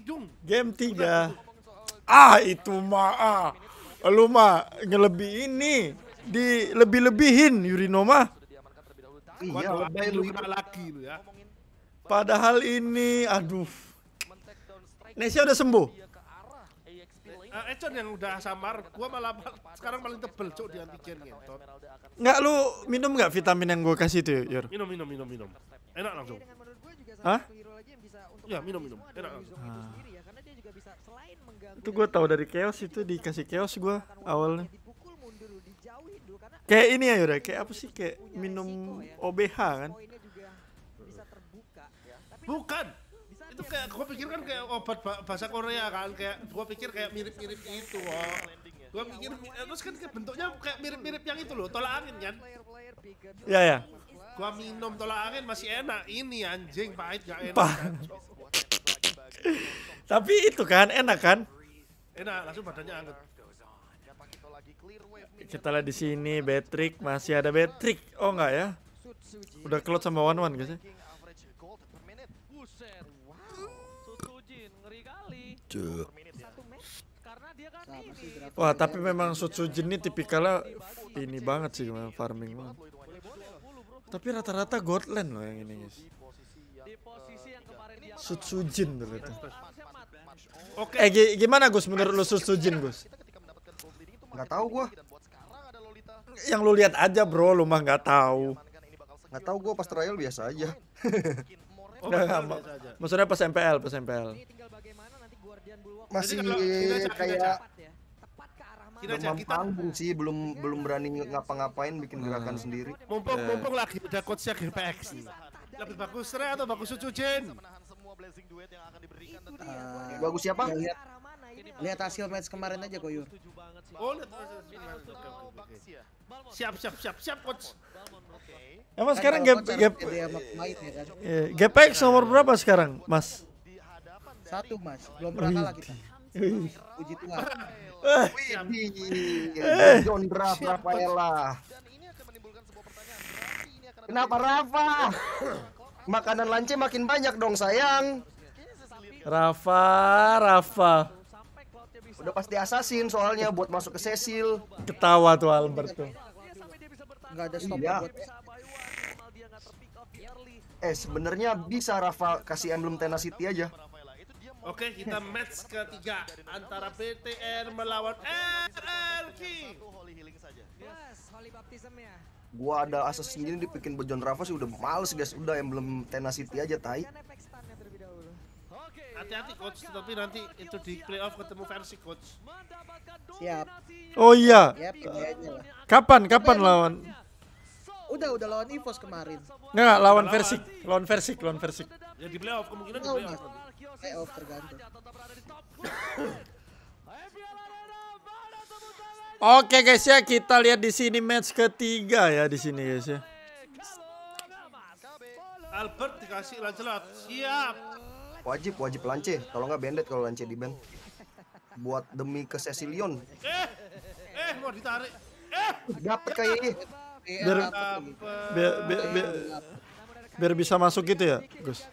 hidung. Game 3. Ah, itu mah ah. Lu mah ngelebih ini di lebih-lebihin Yurino mah. Iya, lebay lu lagi lu ya. Padahal ini aduh. Nesya udah sembuh. Eh, Econ yang udah samar, gua malah sekarang paling tebel cok di antigen ngentot. Nggak lu minum nggak vitamin yang gue kasih itu, Yur? Minum minum minum minum. Enak langsung. Dengan menurut gue juga Hah? Melakukan minum, ini minum. Enak Ah. sendiri ya, karena dia juga bisa selain mengganggu Itu gue tahu dari chaos itu dikasih chaos gue awalnya. waktunya, dipukul mundur dulu, dijauhin dulu karena Kayak ini ya ya, kayak apa sih kayak minum resiko ya. OBH kan? poinnya juga bisa terbuka ya. Tapi Bukan. bisa Itu kayak gua pikir kan kayak obat ba- bahasa Korea kan, kayak gua pikir kayak mirip-mirip itu. Oh. Gua pikir terus kan kayak bentuknya kayak mirip-mirip yang itu loh, tolak angin kan. Ya ya. Gua minum tolak angin masih enak. Ini anjing pahit gak enak. Kan. Tapi itu kan enak kan? Enak, langsung badannya anget. Kita lihat di sini Betrick masih ada Betrick. Oh enggak ya? Udah cloud sama One One guys ya? Kan. Wah tapi memang Sutsujin ini tipikalnya ini banget sih farming banget. Tapi rata-rata Godland loh yang ini guys. Di posisi yang kemarin dia Sutsujin ternyata. Oke. Eh gi- gimana Gus menurut lu Sutsujin Gus? Nggak tahu gua. Yang lu lihat aja bro, lu mah nggak tahu. Nggak tahu gua pas trial biasa aja. Oh, nggak, biasa aja. Maksudnya pas MPL, pas MPL. ini tinggal bagaimana nanti Guardian Bulwark Masih kayak mana Kita panggung sih, belum belum berani ngapa-ngapain bikin gerakan sendiri. Mumpung mumpung lagi udah coachnya GPX nih. Lebih bagus Ray atau bagus Sucujin? Ah, Bagus siapa? ya lihat lihat hasil match kemarin aja kok Yur. Setuju banget sih. Oh, lihat. Siap, siap, siap, siap, coach. Emang Kan sekarang gap gap ya kan. eh, GPX nomor berapa sekarang, Mas? Satu mas, belum pernah kalah kita. Puji Tuhan. Widih, John Draft Rafaela. Kenapa Rafa? Makanan lance makin banyak dong sayang. Rafa, Rafa. Udah pasti assassin soalnya buat masuk ke Cecil. Ketawa tuh Albert tuh. Nggak ada stop Iya. buat. Eh sebenarnya bisa Rafa kasih emblem tenacity aja. Oke, kita match ketiga antara BTR melawan RRQ. plus Holy Baptism ya Gua ada assassin gini dibikin John Rafa sih udah males guys. Udah emblem tenacity aja tai. Hati-hati coach, tapi nanti itu di playoff ketemu versi coach. Siap. Oh iya. Ya. Kapan kapan lawan? Udah udah lawan Evos kemarin. Nggak, nggak, lawan Versik, lawan Versik, lawan Versik. Ya di playoff kemungkinan di playoff. Playoff tergantung. Oke guys ya, kita lihat di sini match ketiga ya di sini guys ya. Albert dikasih Lancelot. Siap. Wajib wajib lance. Kalau nggak bandit kalau lance di band. Buat demi ke Cecilion. Eh, eh mau ditarik. Eh, Dapet kayaknya. Biar biar, biar, biar, biar bisa masuk gitu ya, Gus.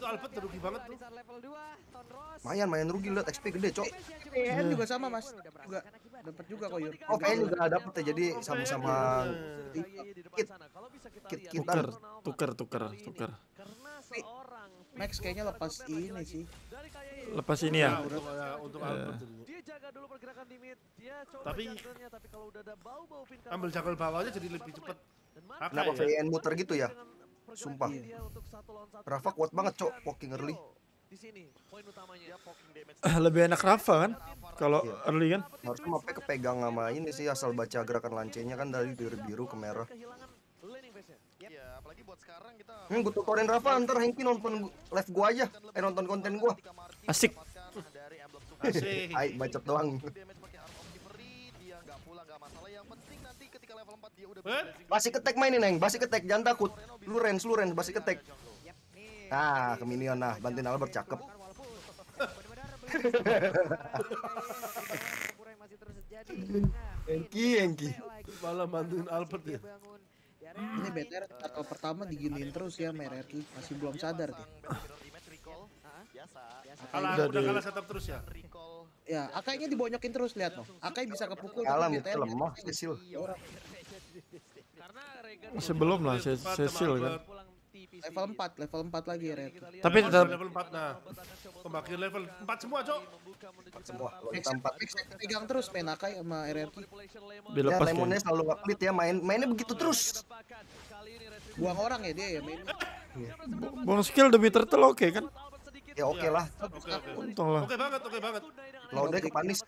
Itu Albert rugi banget tuh. di saat level 2 Ton Ross Mayan main rugi lihat XP gede cok. PN juga sama mas. Juga dapat juga kok Yur. Oh kayaknya juga dapet ya jadi sama-sama Iya, iya, kit sana. Kalau bisa kita kit. Tuker, tuker, tuker, tuker. Karena seorang Max kayaknya lepas ini sih. Lepas ini ya. Nah, untuk, ya, untuk Albert jadinya. dia jaga dulu pergerakan di mid. Dia coba Tapi- kalau udah ada bau-bau pin Ambil jagal bawahnya jadi lebih Haka Kenapa ya. VN muter gitu ya? Sumpah. dia untuk satu lawan satu. Rafa kuat banget cok, walking early. Di sini poin utamanya. Ah, Lebih enak Rafa kan? Kalau early kan? Harusnya mape kepegang sama ini sih asal baca gerakan lancenya kan dari biru biru ke merah. Kehilangan laning phase-nya. Hmm, gue tutorin Rafa ntar Hengki nonton live gua aja, eh nonton konten gua. Asik. Asik. Hai, bacot doang. ketika level 4 dia udah Masih ketek mainin, Neng. Masih ketek, jangan takut. Lu range, lu range, masih ketek. Nah, ke minion nah, bantuin Albert cakep. Enki, Enki. Malah bantuin Albert ya. Ini BTR atau pertama diginiin terus ya Mereki masih belum sadar dia. Kalah udah kalah setup terus ya. Ya, Akainya dibonyokin terus lihat no. Akai bisa kepukul. Mid BTR lemah Cecil. Karena Regan Sebelum lah Cecil kan. Level 4, level 4 lagi ya, Red. Tapi Level tetap level 4 nah. Pembagian level 4 semua, Cok. Semua lo Max tampak. Max pegang terus main Akai sama RRQ. Ya dilepas Lemonnya kan. selalu pelit ya main mainnya begitu terus. Buang orang ya dia ya main. Bonus skill demi turtle oke kan? Ya oke lah. Oke, oke. Untung lah. Oke banget, oke banget. Laude kepanis.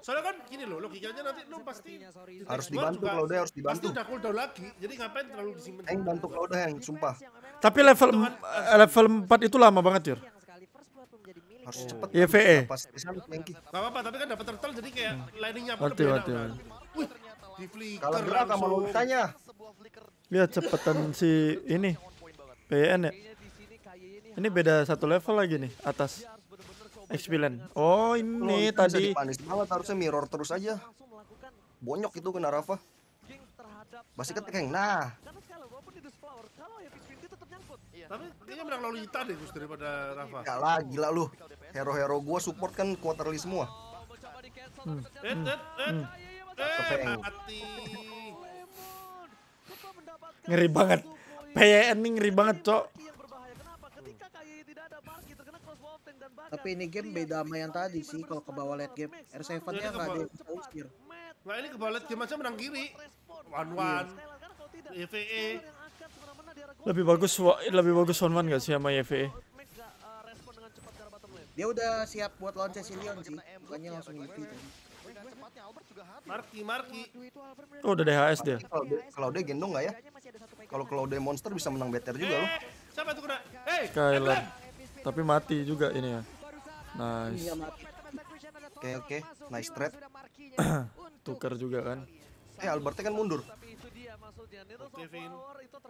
Soalnya kan gini loh, logikanya nanti lu pasti Harus dibantu juga Laude harus Pasti dibantu. udah cooldown lagi, jadi ngapain terlalu disimpan? Yang bantu Laude yang sumpah Tapi level eh, level 4 itu lama banget, Jur. harus cepet. YVE. Pas sana Mengki. Gak apa-apa, tapi kan dapat turtle jadi kayak landingnya pun lebih enak. Wih, di flicker Kalau gerak sama langsung. logikanya. Lihat cepetan si ini. PN ya. Ini beda satu level lagi nih atas. Experience. Oh, ini Lo bisa tadi dipanis banget harusnya mirror terus aja. Bonyok itu kena Rafa. Masih ketik yang nah. Tapi kayaknya menang Lolita deh Gus daripada Rafa. Gak lah gila lu. Hero-hero gua support kan quarterly semua. Eh, eh, eh. Eh, Kepeng. mati. ngeri banget. PN ini ngeri banget, Cok. Tapi ini game beda sama yang tadi sih kalau ke bawah late game. R7-nya nggak ada yang usir. Nah ini kebalet game aja menang kiri. One one. EVE. Lebih bagus lebih bagus one one gak sih sama YVE? Dia udah siap buat lawan Cecilion sih. Bukannya langsung tadi. Marki, Marki. Oh, udah DHS dia. Kalau dia, kalau dia gendong nggak ya? Kalau Claude monster bisa menang better juga loh. Eh, siapa itu kena? Eh, Skylar. Tapi mati juga ini ya. Iya Nice. mati. Oke oke, nice trade. Tuker juga kan. Eh Albertnya kan mundur.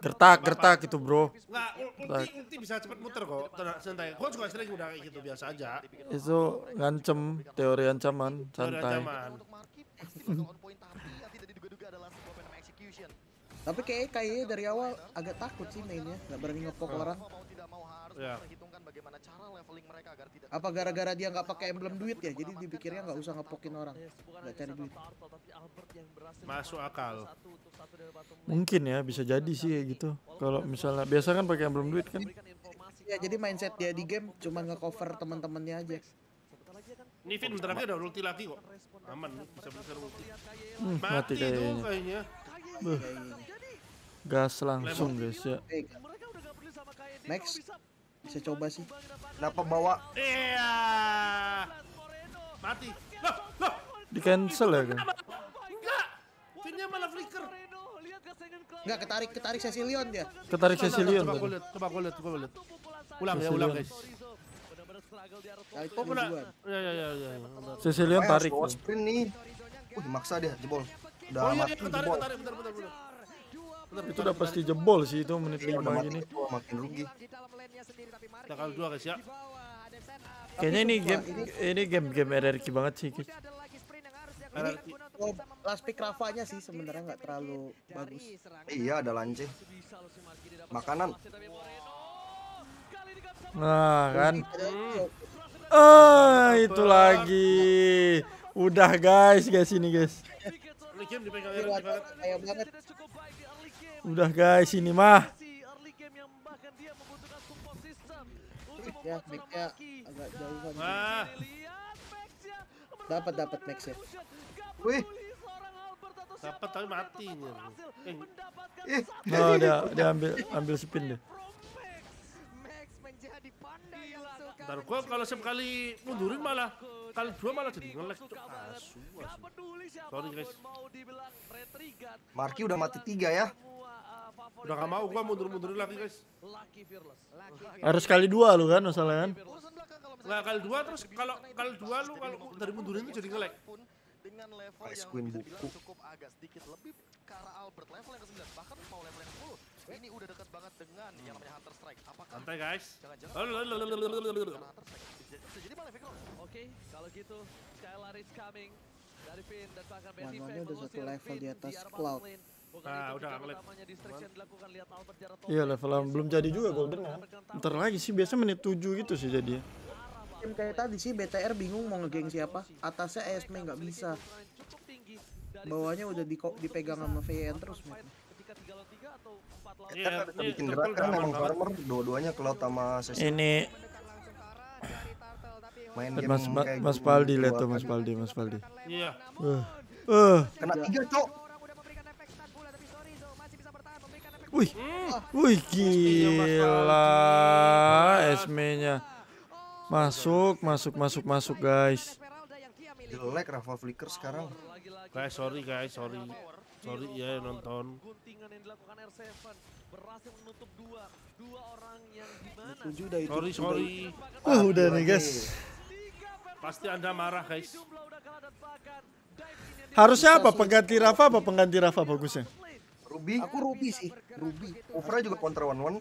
Gertak, gertak itu, Bro. Nggak, ulti, ulti bisa cepet muter kok. Tenang, santai. Gua juga sering udah kayak gitu biasa aja. Itu ngancem teori ancaman, santai. Tapi kayak kayaknya dari awal agak takut sih mainnya. Gak berani ngepok orang. Ya. Apa gara-gara dia nggak pakai emblem duit ya? Jadi dipikirnya nggak usah ngepokin orang. Nggak cari duit. Masuk akal. Mungkin ya, bisa jadi sih kayak gitu. Kalau misalnya biasa kan pakai emblem duit kan. Ya jadi mindset dia di game cuma nge-cover teman-temannya aja. Ini Vin bentar lagi ada ulti lagi kok. Aman, bisa bentar ulti. Hmm, mati Mati kayaknya. kayaknya. Gas langsung guys ya. Max bisa coba sih. Kenapa bawa Iya. Mati. Loh, loh. Di cancel ya kan. Enggak. Vinnya malah flicker. Nggak ketarik ketarik Cecilion dia. Ketarik Cecilion Coba gue lihat, coba gue lihat, coba gue lihat. Ulang ya, ulang guys. Oh kena. Ya ya ya ya. bentar. Cecilion Eh, tarik. bawa sprint nih. Wih maksa dia jebol. Udah Oh iya, mati iya, ketarik, jebol. ketarik, bentar, bentar, bentar. Itu udah pasti jebol sih itu menit Iya, udah 5 mati gini. makin rugi. Tanggal dua guys ya. Kayaknya ini game ini game game RRQ banget sih. guys. RRQ. Oh, last pick Rafa-nya sih sebenarnya nggak terlalu bagus. Iya ada lance. Makanan. Nah kan. Ah itu lagi. Udah guys, guys ini guys. Udah guys ini mah. Ya, Max-nya agak jauhan. Wah, Dapat dapat Max ya. Wih, dapat tapi mati ini. Eh, ih, Oh dia dia ambil ambil spin deh. Ntar gua kalau setiap kali mundurin malah kali dua malah jadi nge-lag cok. Asu, asu. Sorry guys. Marki udah mati tiga ya. Udah gak mau gua mundur-mundurin lagi guys. Harus kali dua lu kan masalah kan? Nah, kali dua terus kalau kali dua lu kalau dari mundurin tuh jadi nge-lag Dengan level Ice Queen yang buku. cukup agak sedikit lebih ke arah Albert level yang ke-9 bahkan mau level yang ke-10 Ini udah dekat banget dengan yang namanya Hunter Strike. Apakah Santai guys. Jadi malah Oke, kalau gitu Skylar is coming dari Finn dan bahkan Benny udah satu level di atas Cloud. Nah, udah ngelag. Iya level belum jadi juga golden kan. Ntar lagi sih biasa menit 7 gitu sih jadi. game kayak tadi sih BTR bingung mau ngegeng siapa. Atasnya ESME nggak bisa. Bawahnya udah di dipegang sama VN terus. men. ketika 3 lawan 3 atau 4 lawan Iya, Kan ini bikin gerak kan udah emang farmer dua-duanya ke laut sama sesi Ini main Mas game Mas, kayak Mas Paldi lihat tuh kan. Mas Paldi, Mas Paldi. Iya. Eh. Eh. Kena tiga cok. Wih. Wih gila Esme-nya. Masuk, masuk, masuk, masuk guys. Jelek Rafa Flicker sekarang. Guys, sorry guys, sorry. Sorry ya yang nonton. guntingan yang dilakukan R7 berhasil menutup dua dua orang yang itu. Sorry, sorry. Wah udah nih guys. Pasti Anda marah, guys. Harusnya apa? Pengganti Rafa apa pengganti Rafa bagusnya? Ruby, Aku Ruby sih, Ruby. Kufra juga kontra one one.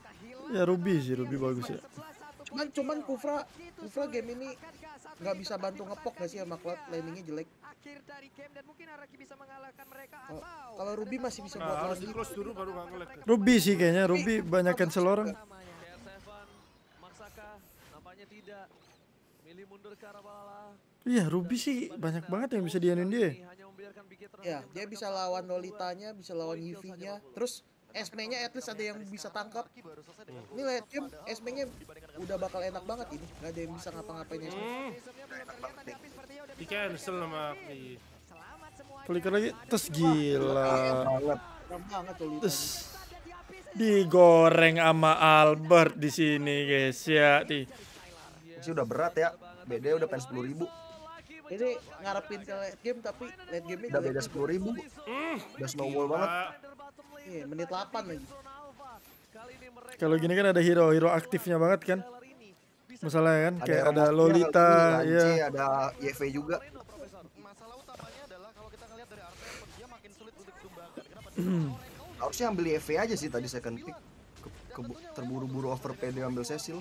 Ya Ruby sih, Ruby bagus ya. Cuman cuman Kufra Kufra game ini nggak bisa bantu ngepok gak sih sama Cloud landingnya jelek. Oh, Kalau Ruby masih bisa buat Nah, harus di close dulu baru nggak ngelag. Ruby sih kayaknya, Ruby banyak cancel orang. R7 maksakah nampaknya tidak Iya Ruby sih banyak banget yang bisa dianuin dia. Ya, dia bisa lawan Lolitanya, bisa lawan Yuvi-nya. Terus Esme-nya at least ada yang bisa tangkap. Ini lihat game Esme-nya udah bakal enak banget ini. Gak ada yang bisa ngapa-ngapain Esme. Hmm. Di cancel sama. Flicker lagi, terus gila. Banget. Terus digoreng sama Albert di sini guys ya. Di. Sih udah berat ya. BD udah pengen sepuluh ribu. Ini ngarepin ke late game tapi late game-nya Udah beda sepuluh ribu. Udah snowball banget. Pak, Iya, menit 8 lagi. Kalau gini kan ada hero-hero aktifnya banget kan. Masalahnya kan kayak ada Lolita, ya. Ada YV juga. Masalah utamanya adalah kalau kita ngeliat dari Arsenal, dia makin sulit untuk dikembangkan. Kenapa? Harusnya ambil YV aja sih tadi second pick. Ke- ke- terburu-buru over PD ambil Cecil.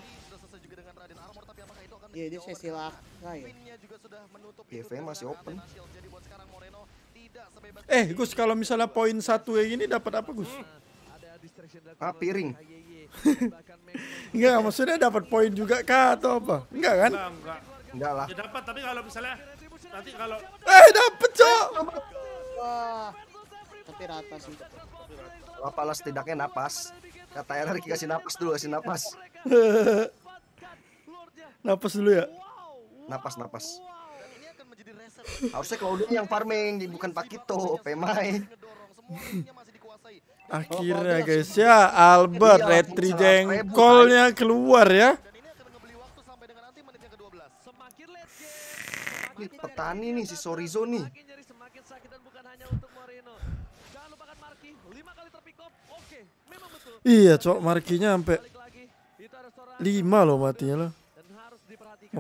Iya, dia sesi lah. Nah, ya. Masih open. Athena Shield. Jadi buat sekarang Moreno tidak sebebas Eh Gus kalau misalnya poin satu yang ini dapat apa Gus? ada distraction dari Ah, piring. bahkan Max Enggak maksudnya dapat poin juga kah atau apa? Enggak kan? enggak, enggak. Enggak lah. Ya dapat, tapi kalau misalnya nanti kalau Eh dapet cok. Wah. Tapi rata sih. Apalah setidaknya napas. Kata Erik kasih napas dulu, kasih napas. Napas dulu ya. Napas, napas. Harusnya Claudio yang farming, bukan Pakito, Pemai. ngedorong semua timnya masih dikuasai. Akhirnya guys ya Albert Iya, Retri jengkolnya keluar ya. Ini akan ngebeli waktu sampai dengan nanti menit yang ke-12. semakin late game Ini petani nih si Sorizo nih. Iya cok markinya sampai lima loh matinya loh.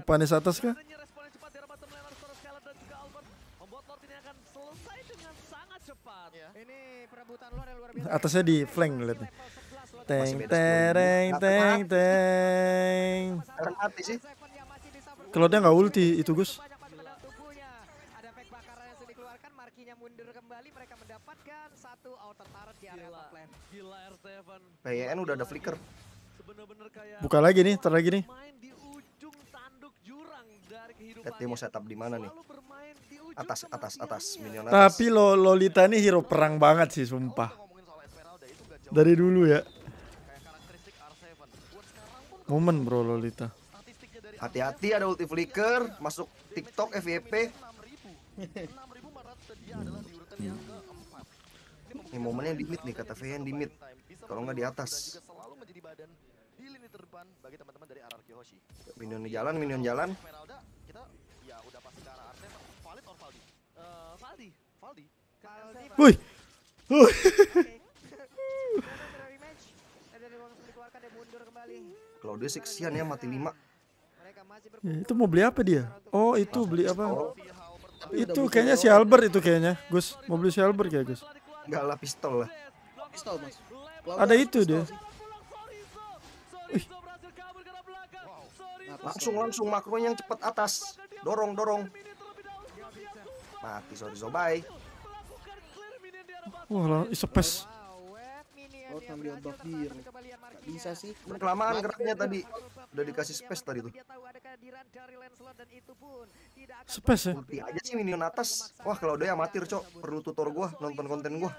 Panis atas kah? adanya respon yang cepat dari bottom lane seorang Skylar dan juga Albert membuat Lord ini akan selesai dengan sangat cepat Ini perebutan luar yang luar biasa. Atasnya di flank lihat nih. Teng tereng teng teng. Kalau dia nggak ulti itu Gus. banyak masuk ke dalam tubuhnya. Ada efek bakaran yang sudah dikeluarkan, markinya mundur kembali. Mereka mendapatkan satu outer turret di area gila top lane. gila R7 PYN udah ada flicker. Buka lagi nih, ntar lagi nih. Lihat dia mau setup di mana nih. Atas, atas, atas, minion atas. Tapi lo Lolita nih hero perang banget sih sumpah. Dari dulu ya. kayak karakteristik R7. Buat sekarang pun Momen bro Lolita. Hati-hati ada ulti flicker, masuk TikTok FYP. 6000 6400 dan dia adalah di urutan yang keempat. Ini momennya di mid nih kata VN di mid. Kalau nggak di atas. Di lini terdepan bagi teman-teman dari RRQ Hoshi. Minion di jalan, minion jalan. Esmeralda kita ya udah pasti ke arah R7. Valid or Valdi? Eh, Valdi Valdi. Valdi, Wih. Kalau dia sih kesian ya mati 5. Mereka masih Ya, itu mau beli apa dia? Oh itu beli apa? Oh, Itu kayaknya si Albert itu kayaknya. Gus mau beli si Albert ya Gus. enggak lah pistol lah. Pistol, Mas. Ada itu dia. Sih. Sorizo berhasil kabur ke arah belakang Sorizo Nah, Langsung langsung makronya yang cepat atas. Dorong dorong. Mati sorry so bye. Wah, lang- isepes. Cloud ngambil buff biru. Gak bisa sih. Kelamaan geraknya tadi. Udah dikasih space tadi tuh. Dia tahu ada kehadiran dari Lancelot dan itu pun tidak akan Space ya? Ulti aja sih minion atas. Wah kalau dia amatir cok. Perlu tutor gua nonton konten gua.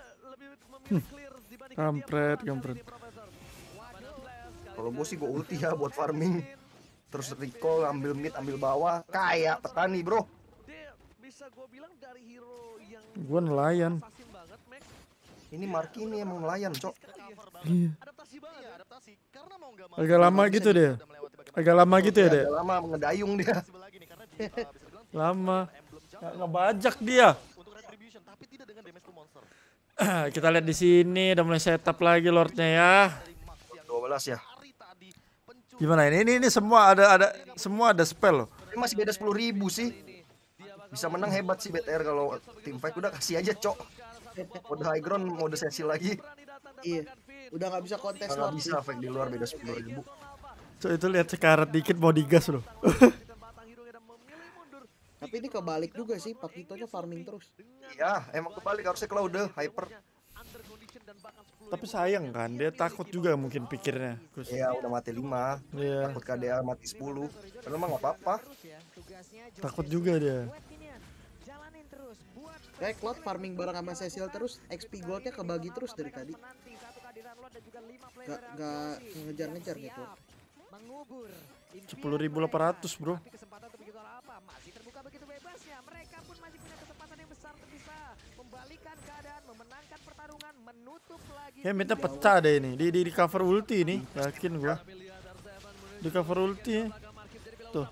Kampret, kampret. Kalau gua sih gua ulti ya buat farming. Terus recall ambil mid ambil bawah. Kayak petani bro. Bisa gue bilang dari hero yang Gua nelayan. Ini Marki ini emang nelayan cok. Iya. Agak lama gitu deh. Agak lama gitu ya, deh. Udah lama ngedayung dia. Lama. Nggak ngebajak dia. Kita lihat di sini udah mulai setup lagi lordnya ya. Dari Max yang 12 ya. Gimana ini? Ini ini semua ada ada semua ada spell loh. Ini masih beda 10 ribu sih. Bisa menang hebat sih BTR kalau tim fight udah kasih aja cok. Mode high ground mode sesi lagi. Iya. Udah nggak bisa kontes Nggak bisa sih. efek di luar beda 10 ribu. Cok itu lihat sekarat dikit mau digas loh. Tapi ini kebalik juga sih. Pakitonya farming terus. Iya, emang kebalik harusnya Cloud hyper. Tapi sayang kan dia takut juga mungkin pikirnya. Gus. Iya, udah mati 5. Iya. Takut KDA mati 10. Padahal mah nggak apa-apa. tugasnya Takut juga dia. buat Minion. Jalanin terus buat Kayak Cloud farming bareng sama Cecil terus. XP goldnya kebagi terus dari tadi. Gak, gak ngejar-ngejar nih siap Cloud. mengubur 10.800 bro. tapi kesempatan untuk begitu apa masih terbuka begitu bebasnya mereka pun masih membalikan keadaan memenangkan pertarungan menutup lagi Ya minta pecah deh ini di di, di cover ulti nih. Yakin gua. Di cover ulti. Tuh.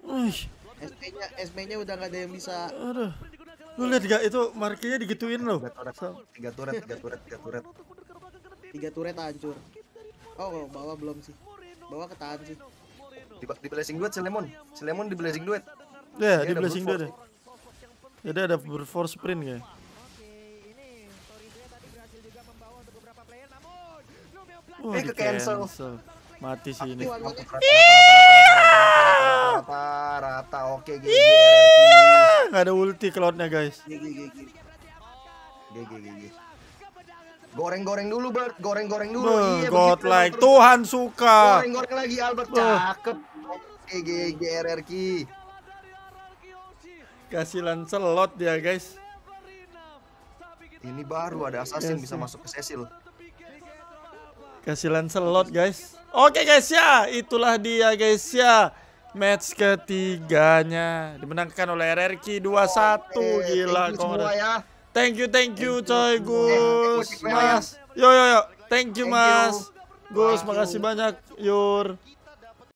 Wih, SP-nya SP-nya udah gak ada yang bisa. aduh. Lu lihat gak itu markinya digituin loh. Tiga turret, tiga turret, tiga turret, tiga turret. Tiga turret hancur. Oh, kalau bawah belum sih. Bawah ketahan sih. Di, di blessing duet si Lemon. Si Lemon di blessing duet. Ya, Dia di blessing dua deh. Jadi ada force sprint kayak. Oke, ini Toribia tadi berhasil juga membawa untuk beberapa player namun Lumio Black Wah, Eh, ke cancel. cancel. Mati sih ini. Tuh, Rata, aduh, rata, rata, rata, rata, oke GG Ah, nggak ada ulti cloudnya guys. GG, GG. GG GG Goreng-goreng dulu Bert, goreng-goreng dulu. Beuh, Iya, God like. Tuhan suka. Goreng-goreng lagi Albert, cakep. Oke GG RRQ. Kasih Lancelot dia guys. Ini baru ada assassin Yes, bisa masuk ke Cecil. Kasih Lancelot guys. Oke guys ya, itulah dia guys ya. Match ketiganya dimenangkan oleh RRQ 2-1 Oke, gila thank you semua kongres. ya. Thank you, thank you, coy. Gus, Mas. Yo yo yo, thank you Thank Mas. you. Gus, makasih banyak, Yur.